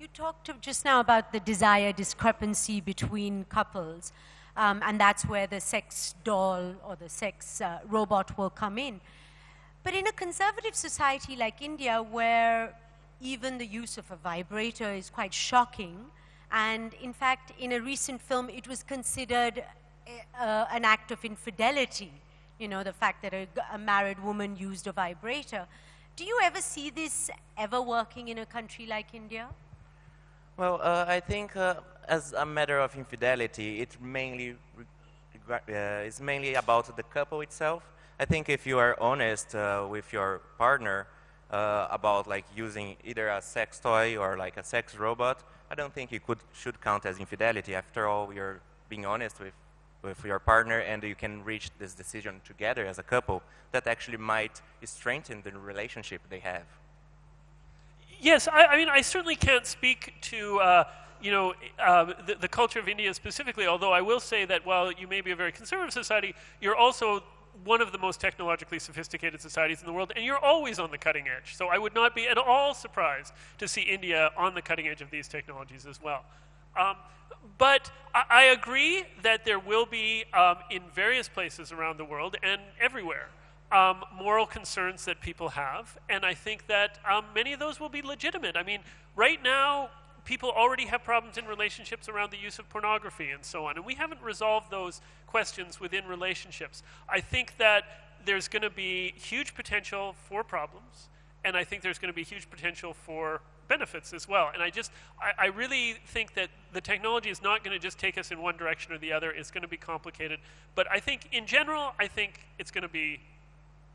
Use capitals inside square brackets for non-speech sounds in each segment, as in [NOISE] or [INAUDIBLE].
You talked just now about the desire discrepancy between couples, um, and that's where the sex doll or the sex uh, robot will come in. But in a conservative society like India, where even the use of a vibrator is quite shocking, and in fact, in a recent film, it was considered uh, an act of infidelity, you know, the fact that a, a married woman used a vibrator. Do you ever see this ever working in a country like India? Well, uh, I think uh, as a matter of infidelity, it mainly uh, is mainly about the couple itself. I think if you are honest uh, with your partner uh, about like using either a sex toy or like a sex robot, I don't think it could should count as infidelity. After all, you're being honest with with your partner and you can reach this decision together as a couple that actually might strengthen the relationship they have. Yes, I, I mean, I certainly can't speak to, uh, you know, uh, the, the, culture of India specifically, although I will say that while you may be a very conservative society, you're also one of the most technologically sophisticated societies in the world, and you're always on the cutting edge. So I would not be at all surprised to see India on the cutting edge of these technologies as well. Um, but I, I, agree that there will be, um, in various places around the world and everywhere, um, moral concerns that people have. And I think that um, many of those will be legitimate. I mean, right now, people already have problems in relationships around the use of pornography and so on. And we haven't resolved those questions within relationships. I think that there's going to be huge potential for problems. And I think there's going to be huge potential for benefits as well. And I just, I, I really think that the technology is not going to just take us in one direction or the other. It's going to be complicated. But I think, in general, I think it's going to be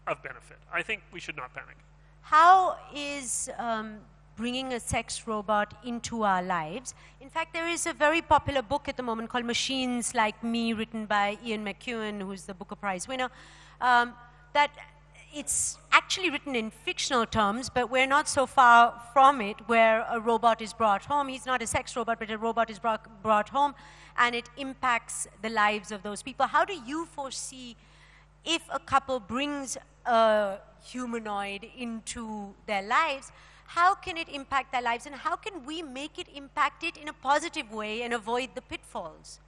of benefit. I think we should not panic. How is um, bringing a sex robot into our lives? In fact, there is a very popular book at the moment called Machines Like Me, written by Ian McEwan, who's the Booker Prize winner, um, that it's actually written in fictional terms, but we're not so far from it where a robot is brought home. He's not a sex robot, but a robot is brought, brought home and it impacts the lives of those people. How do you foresee if a couple brings a humanoid into their lives? How can it impact their lives and how can we make it impact it in a positive way and avoid the pitfalls?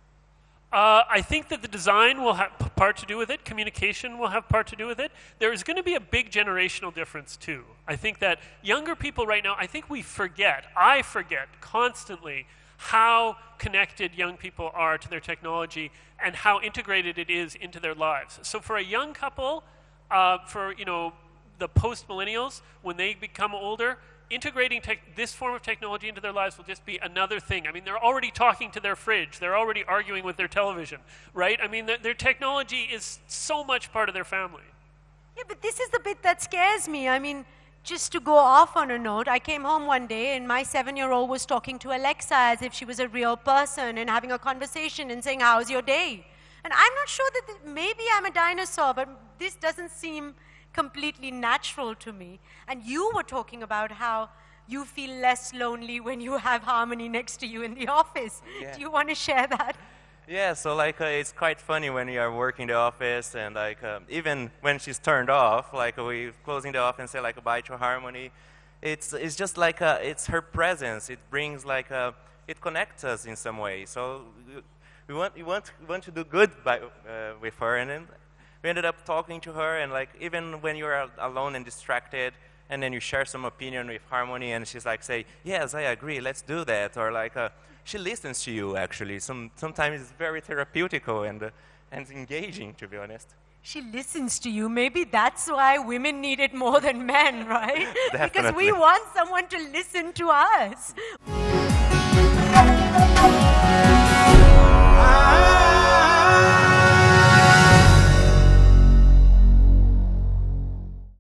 Uh, I think that the design will have part to do with it. Communication will have part to do with it. There is going to be a big generational difference too. I think that younger people right now, I think we forget, I forget constantly how connected young people are to their technology and how integrated it is into their lives. So for a young couple, uh, for you know the post millennials, when they become older, integrating this form of technology into their lives will just be another thing. I mean, they're already talking to their fridge, they're already arguing with their television, right? I mean, their, their technology is so much part of their family. Yeah, but this is the bit that scares me. I mean, just to go off on a note, I came home one day and my seven year old was talking to Alexa as if she was a real person and having a conversation and saying, How's your day? And I'm not sure that th- maybe I'm a dinosaur, but this doesn't seem completely natural to me. And you were talking about how you feel less lonely [LAUGHS] when you have Harmony next to you in the office. Yeah. Do you want to share that? Yeah, so like uh, it's quite funny when you are working the office and like uh, even when she's turned off, like we closing the office and say like a bye to Harmony, it's it's just like uh, it's her presence. It brings like a, uh, it connects us in some way. So we want we want we want to do good by, uh, with her, and then we ended up talking to her, and like even when you're alone and distracted, and then you share some opinion with Harmony, and she's like, say, yes, I agree, let's do that, or like, uh, she listens to you actually. Some sometimes it's very therapeutical and uh, and engaging, to be honest. She listens to you. Maybe that's why women need it more than men, [LAUGHS] right? [LAUGHS] because we want someone to listen to us.